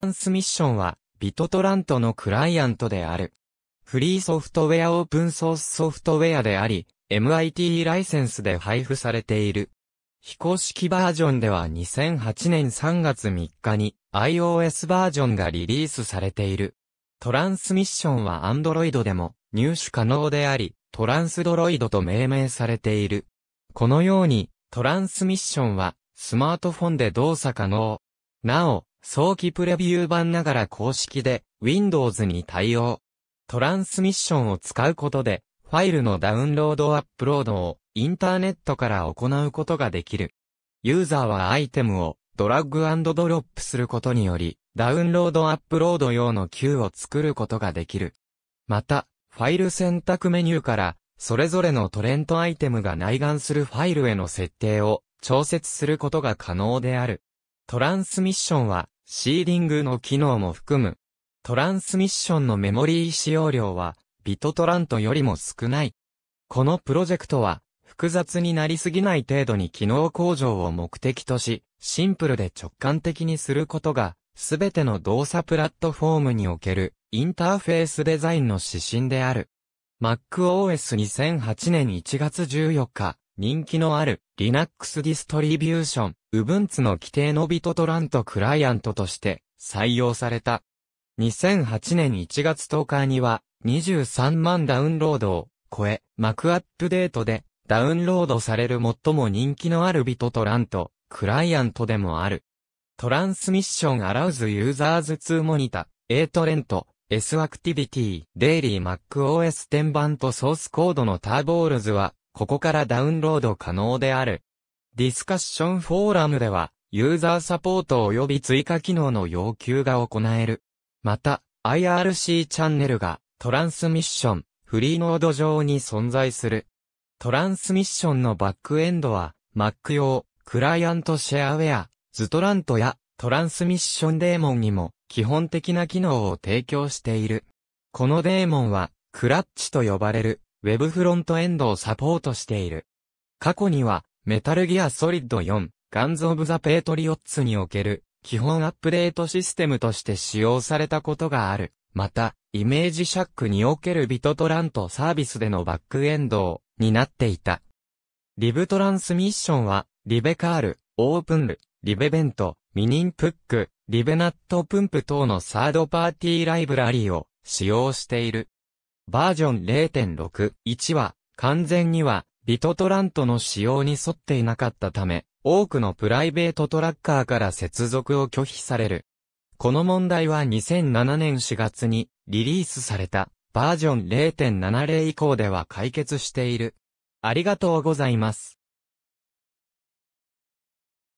トランスミッションは、ビトトラントのクライアントである。フリーソフトウェアオープンソースソフトウェアであり、MIT ライセンスで配布されている。非公式バージョンでは2008年3月3日に iOS バージョンがリリースされている。トランスミッションは Android でも入手可能であり、トランスドロイドと命名されている。このように、トランスミッションはスマートフォンで動作可能。なお、早期プレビュー版ながら公式で Windows に対応。トランスミッションを使うことで、ファイルのダウンロードアップロードをインターネットから行うことができる。ユーザーはアイテムをドラッグドロップすることにより、ダウンロードアップロード用の Q を作ることができる。また、ファイル選択メニューから、それぞれのトレントアイテムが内含するファイルへの設定を調節することが可能である。トランスミッションは、シーディングの機能も含む。トランスミッションのメモリー使用量は、ビトトラントよりも少ない。このプロジェクトは、複雑になりすぎない程度に機能向上を目的とし、シンプルで直感的にすることが、すべての動作プラットフォームにおけるインターフェースデザインの指針である。MacOS2008 年1月14日、人気のある Linux ディストリビューション、Ubuntu の規定のビトトラントクライアントとして採用された。2008年1月10日には23万ダウンロードを超え、Mac アップデートでダウンロードされる最も人気のある BitTorrent クライアントでもある。トランスミッションアラウズユーザーズ2モニタ、A トレント、S アクティビティ、デイリー MacOS 10版とソースコードの tarballs は、ここからダウンロード可能である。ディスカッションフォーラムでは、ユーザーサポート及び追加機能の要求が行える。また、IRC チャンネルがトランスミッション、フリーノード上に存在する。トランスミッションのバックエンドは、Mac 用、クライアントシェアウェア、ズトラントやトランスミッションデーモンにも基本的な機能を提供している。このデーモンは、クラッチと呼ばれる Web フロントエンドをサポートしている。過去には、メタルギアソリッド4、ガンズオブザペートリオッツにおける基本アップデートシステムとして使用されたことがある。また、イメージシャックにおけるビトトラントサービスでのバックエンドをになっていた。リブトランスミッションは、リベカール、オープンル、リベベント、ミニンプック、リベナットプンプ等のサードパーティーライブラリーを使用している。バージョン0.6.1は、完全には、ビトトラントの使用に沿っていなかったため、多くのプライベートトラッカーから接続を拒否される。この問題は2007年4月にリリースされたバージョン0.70以降では解決している。ありがとうございます。